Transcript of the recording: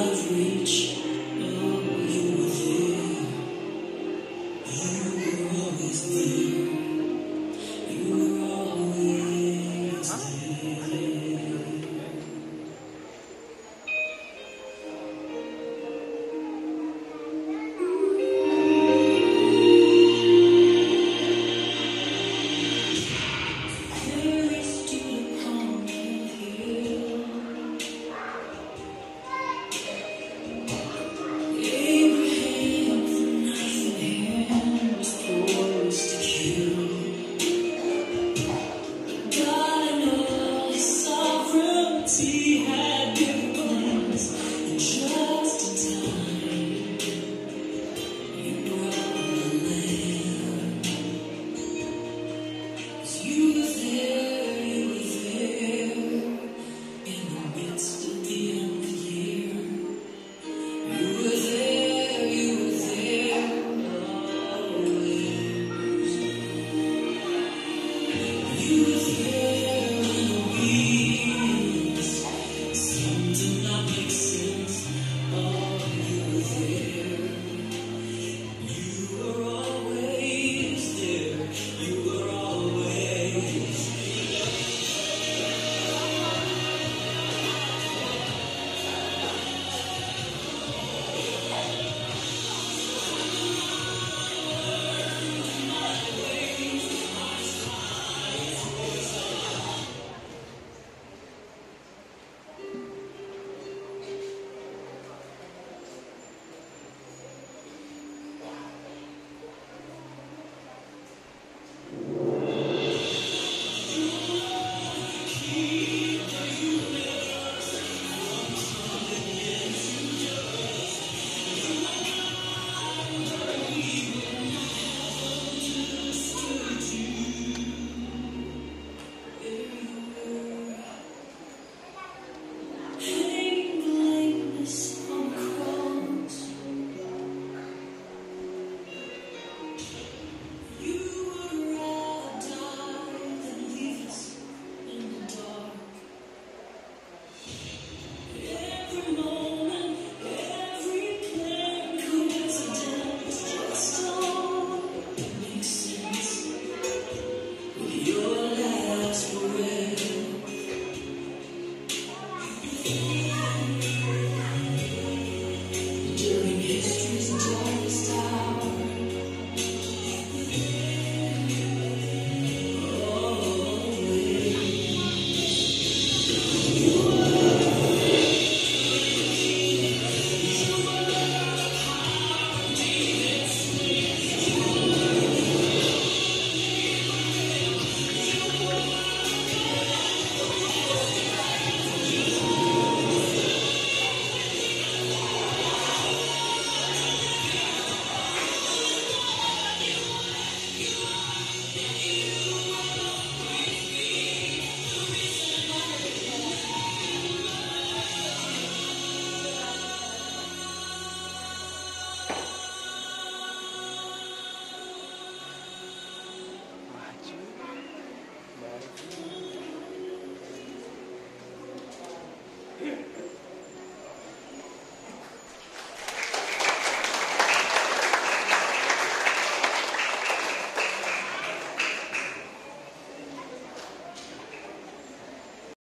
reach